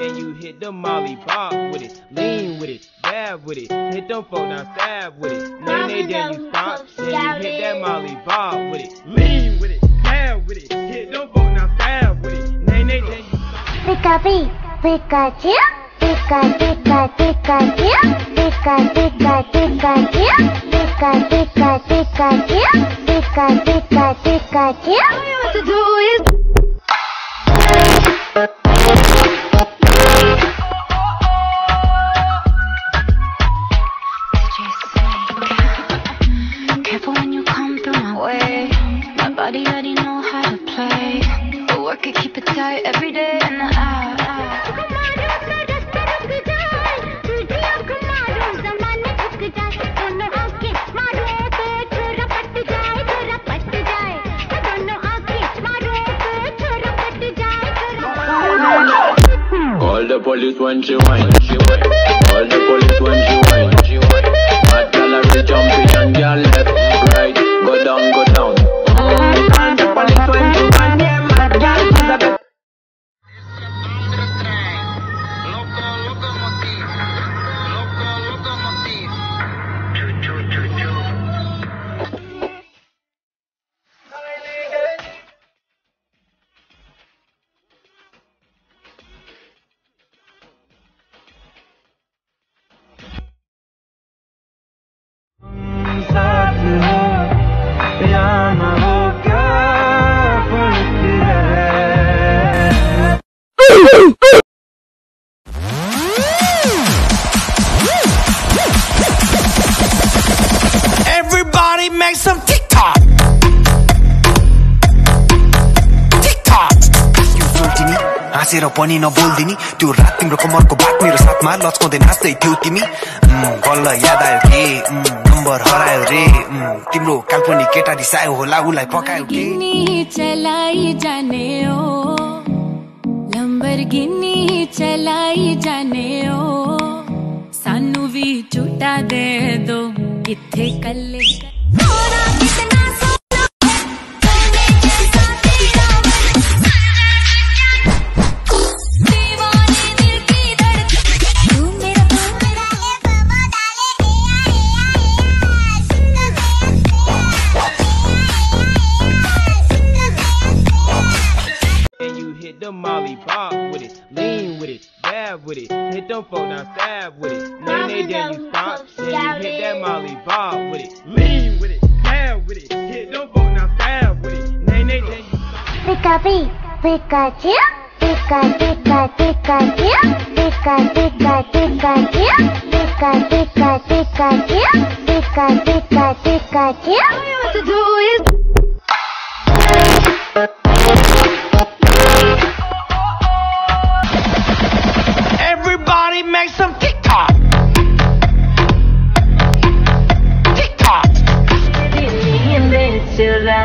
And you hit the molly bob with it, lean with it, dab with it, hit them folk now stab with it. Nay, nay, then you stop, then you hit that molly bob with it, lean with it, dab with it, hit them folk now stab with it. Nay, nay, then you stop. Pika Pikachu, Pika Pika Pikachu, Pika Pika Pikachu, Pika Pika Pikachu, Pika Pika Pikachu. All you have to do is work it, keep it tight every day and I. Call the police when she whine. She whine. Call the police when she whine. She whine. Mad gallery jumping and girl left, Make some TikTok. हाँसेर पनि नबोल्दिनी त्यो रात तिम्रो कमरको बात मेरो साथमा लचकाउँदै नाच्दै थियो तिमी बल्ल याद आयो के उम्, नम्बर हरायो रे तिम्रो काल्पनिक केटा रिसायो होला उसलाई पकायो के गिनी चलाई जाने लंबरगिनी चलाई जाने सानू भी झूठा दे दो इथे कल्ले bob with it, lean with it, dab with it, hit them folk now stab with it. Nay, nay, then you stop, then you hit that molly bob with it, lean with it, dab with it, hit them folk now stab with it. Nay, nay, then you stop. Pika Pikachu, Pika Pika Pikachu, Pika Pika Pikachu, Pika Pika Pikachu, Pika Pika Pikachu. All you have to do is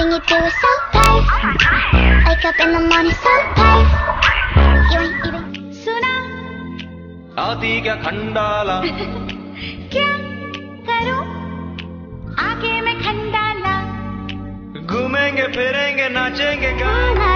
Everything you do is so tight. Wake up in the morning so tight. You ain't even सुना आदि क्या खंडाला क्या करूँ आगे मैं खंडाला घूमेंगे फिरेंगे नाचेंगे गाना